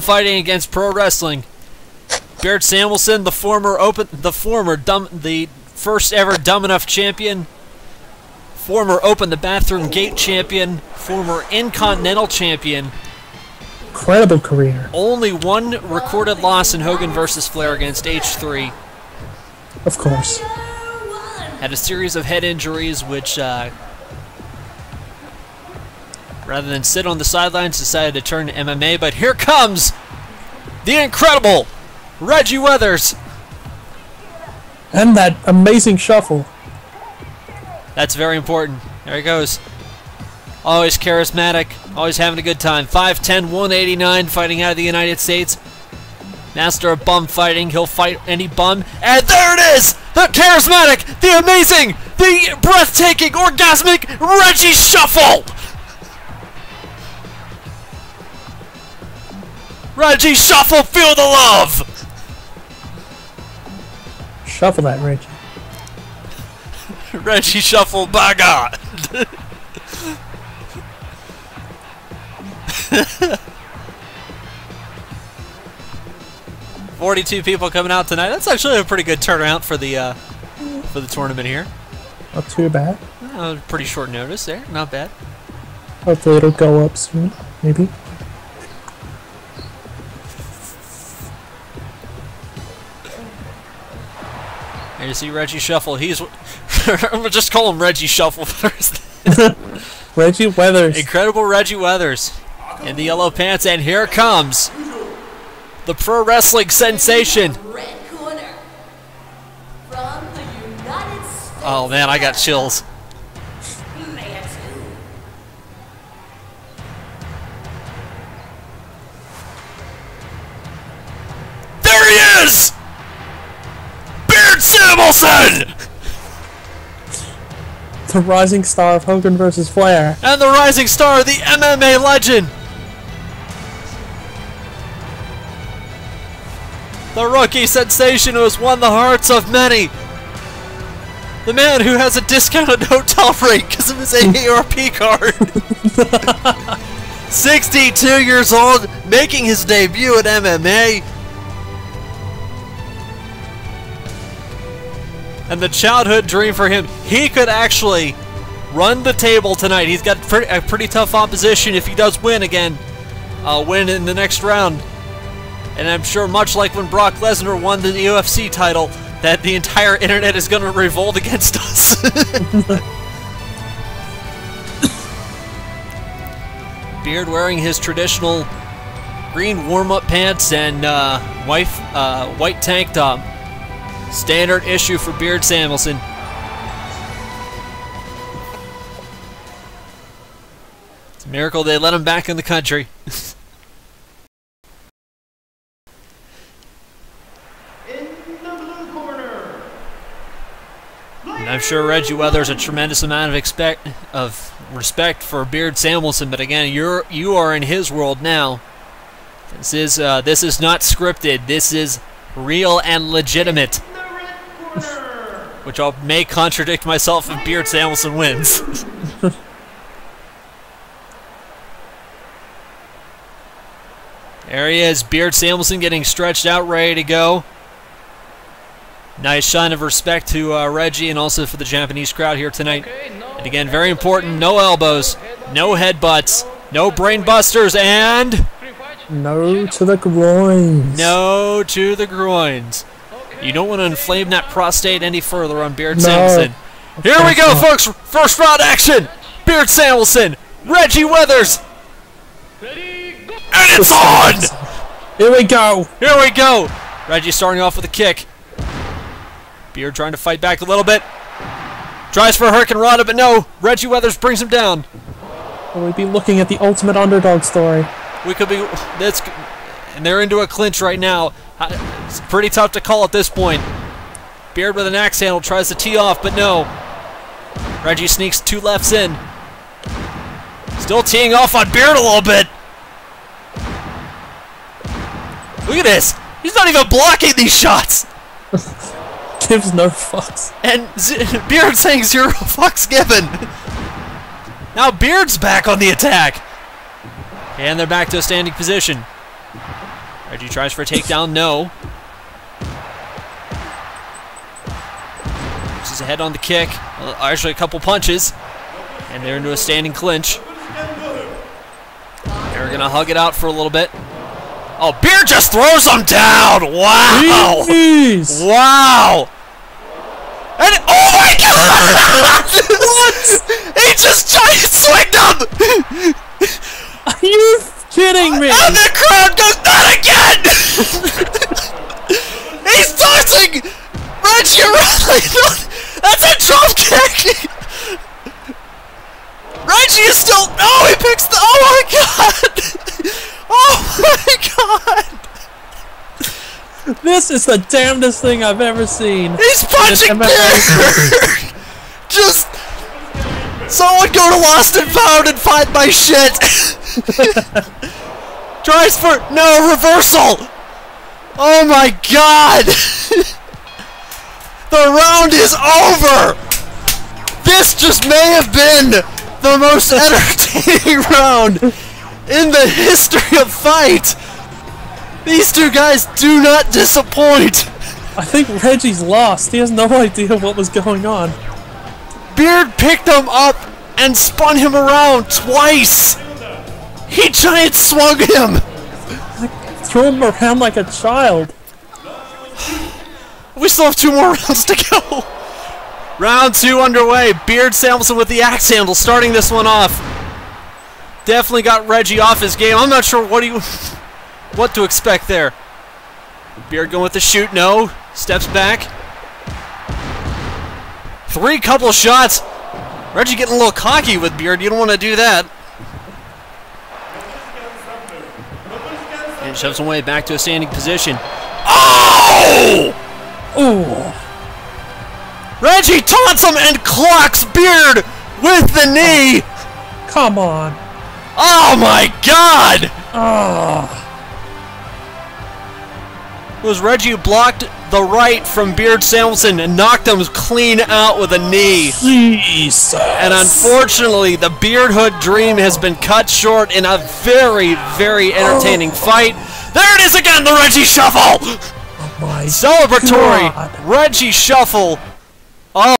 fighting against pro wrestling. Beard Samulson, the former open, the former dumb, the first ever dumb enough champion, former open the bathroom gate champion, former Incontinental champion. Incredible career. Only one recorded loss in Hogan versus Flair against H3. Of course. Had a series of head injuries, which, uh, rather than sit on the sidelines, decided to turn to MMA. But here comes the incredible Reggie Weathers. And that amazing shuffle. That's very important. There he goes. Always charismatic, always having a good time. 5'10, 189, fighting out of the United States. Master of bum fighting. He'll fight any bum. And there it is! The charismatic, the amazing, the breathtaking, orgasmic Reggie Shuffle! Reggie Shuffle, feel the love! Shuffle that, Reggie. Reggie Shuffle, by God! Forty-two people coming out tonight. That's actually a pretty good turnout for the uh, for the tournament here. Not too bad. Uh, pretty short notice there. Not bad. Hopefully it'll go up soon. Maybe. Here you see Reggie Shuffle. He's I'm gonna just call him Reggie Shuffle first. Reggie Weathers. Incredible Reggie Weathers in the yellow pants, and here comes the pro wrestling sensation. Red corner. From the United States. Oh man, I got chills. There he is! Samulson! The rising star of Hogan versus Flair. And the rising star, the MMA legend! The rookie sensation who has won the hearts of many! The man who has a discounted hotel rate because of his AARP card! 62 years old, making his debut at MMA! And the childhood dream for him. He could actually run the table tonight. He's got a pretty tough opposition if he does win again. Uh, win in the next round. And I'm sure, much like when Brock Lesnar won the UFC title, that the entire internet is going to revolt against us. Beard wearing his traditional green warm-up pants and uh, white, uh, white tank top. Standard issue for Beard Samulson. It's a miracle they let him back in the country. I'm sure Reggie Weathers a tremendous amount of expect of respect for Beard Samulson, but again, you're you are in his world now. This is uh, this is not scripted. This is real and legitimate. The red corner. Which I may contradict myself if Beard Samulson wins. there he is, Beard Samulson getting stretched out, ready to go. Nice shine of respect to uh, Reggie and also for the Japanese crowd here tonight. And again, very important, no elbows, no headbutts, no brain busters, and No to the groins. no to the groins. You don't want to inflame that prostate any further on Beard No. Samulson. Here we go, not. folks. First round action. Beard Samulson, Reggie Weathers, and it's on. Here we go. Here we go. Reggie starting off with a kick. Beard trying to fight back a little bit. Tries for a Hurricanrana, but no. Reggie Weathers brings him down. Will we be looking at the ultimate underdog story? We could be. That's. And they're into a clinch right now. Uh, it's pretty tough to call at this point. Beard with an axe handle tries to tee off, but no. Reggie sneaks two lefts in. Still teeing off on Beard a little bit. Look at this. He's not even blocking these shots. Gives no fucks. And Z Beard saying zero fucks given. Now Beard's back on the attack. And they're back to a standing position. Reggie tries for a takedown. No. Uses a head on the kick. Actually, a couple punches. And they're into a standing clinch. They're going to hug it out for a little bit. Oh, Beard just throws him down! Wow! Jeez! Wow! And oh my god! what? he just giant swinged him! Are you kidding me? And the crowd goes not again! He's tossing Reggie! That's a drop kick! Reggie is still. No, he picks the. Oh my god! Oh my god! This is the damnedest thing I've ever seen. He's punching. Beard! Just. Someone go to Lost and Found and find my shit! Tries for. No, reversal! Oh my god! the round is over! This just may have been the most entertaining round in the history of fight! These two guys do not disappoint! I think Reggie's lost. He has no idea what was going on. Beard picked him up and spun him around twice! He giant swung him! Throw him around like a child. We still have two more rounds to go! Round two underway. Beard Samulson with the axe handle starting this one off. Definitely got Reggie off his game. I'm not sure what he, what to expect there. Beard going with the shoot. No. Steps back. Three couple shots. Reggie getting a little cocky with Beard. You don't want to do that. And shoves him away back to a standing position. Oh! Ooh. Reggie taunts him and clocks Beard with the knee. Come on. Oh my god! Oh. It was Reggie who blocked the right from Beard Samulson and knocked him clean out with a knee. Jesus. And unfortunately, the Beard Hood dream has been cut short in a very, very entertaining oh. fight. There it is again, the Reggie Shuffle! Oh my Celebratory God. Reggie Shuffle oh.